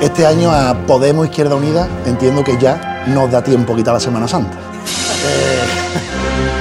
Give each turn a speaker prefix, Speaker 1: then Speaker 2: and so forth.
Speaker 1: Este año a Podemos Izquierda Unida entiendo que ya nos da tiempo quitar la Semana Santa. Eh,